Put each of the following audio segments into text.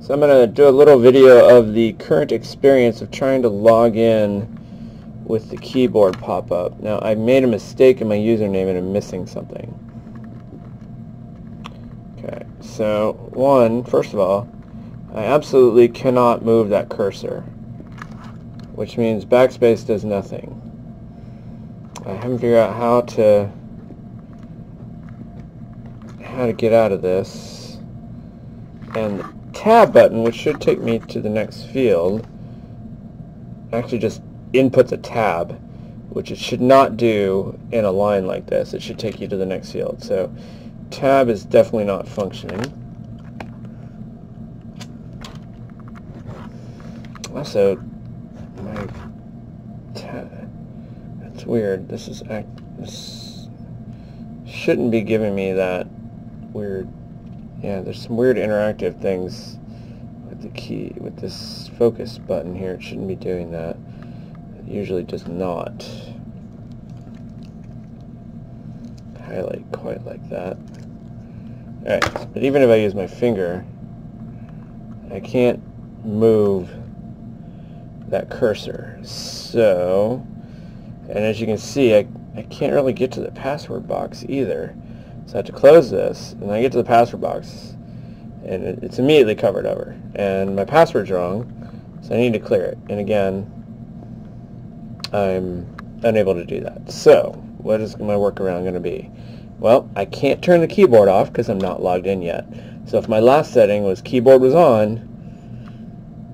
So I'm going to do a little video of the current experience of trying to log in with the keyboard pop-up. Now I made a mistake in my username and I'm missing something. Okay, so one, first of all, I absolutely cannot move that cursor, which means backspace does nothing. I haven't figured out how to how to get out of this. And tab button, which should take me to the next field, actually just inputs a tab, which it should not do in a line like this. It should take you to the next field. So tab is definitely not functioning. Also, my tab, that's weird. This is this shouldn't be giving me that weird, yeah, there's some weird interactive things with the key, with this focus button here. It shouldn't be doing that. It usually does not highlight quite like that. Alright, but even if I use my finger, I can't move that cursor. So, and as you can see, I, I can't really get to the password box either. So I have to close this, and I get to the password box, and it, it's immediately covered over. And my password's wrong, so I need to clear it. And again, I'm unable to do that. So, what is my workaround going to be? Well, I can't turn the keyboard off because I'm not logged in yet. So if my last setting was keyboard was on,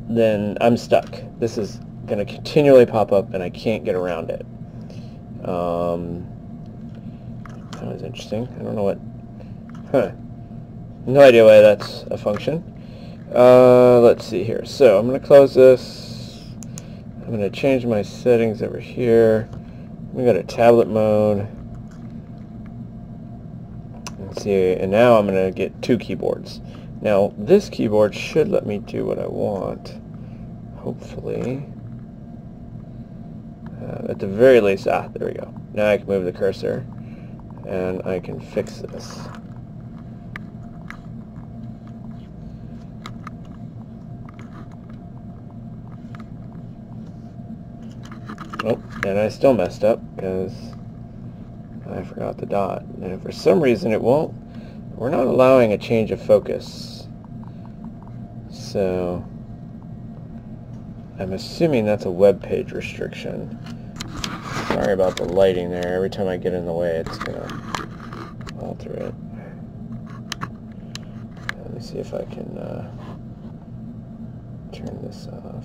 then I'm stuck. This is going to continually pop up and I can't get around it. Um, that was interesting. I don't know what... Huh. No idea why that's a function. Uh, let's see here. So I'm going to close this. I'm going to change my settings over here. We got a tablet mode. Let's see, and now I'm going to get two keyboards. Now, this keyboard should let me do what I want, hopefully. Uh, at the very least, ah, there we go. Now I can move the cursor, and I can fix this. Oh, and I still messed up, because I forgot the dot. And for some reason it won't, we're not allowing a change of focus. So, I'm assuming that's a web page restriction. Sorry about the lighting there. Every time I get in the way, it's going to alter it. Let me see if I can uh, turn this off.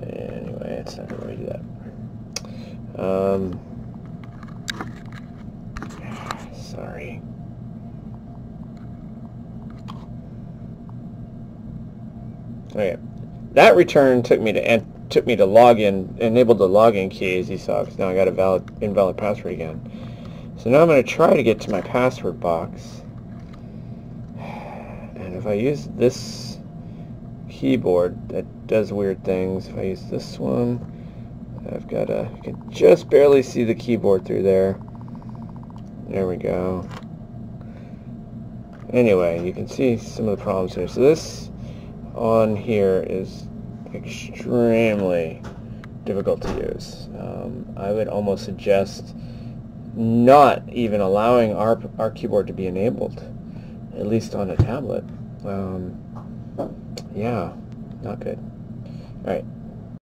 Anyway, it's not going to do that. Um, sorry. Okay, that return took me to and took me to login, enabled the login key as you saw, because now I got a valid invalid password again. So now I'm going to try to get to my password box, and if I use this keyboard that does weird things. If I use this one, I've got a, you can just barely see the keyboard through there. There we go. Anyway, you can see some of the problems here. So this on here is extremely difficult to use. Um, I would almost suggest not even allowing our, our keyboard to be enabled, at least on a tablet. Um, yeah, not good. Alright,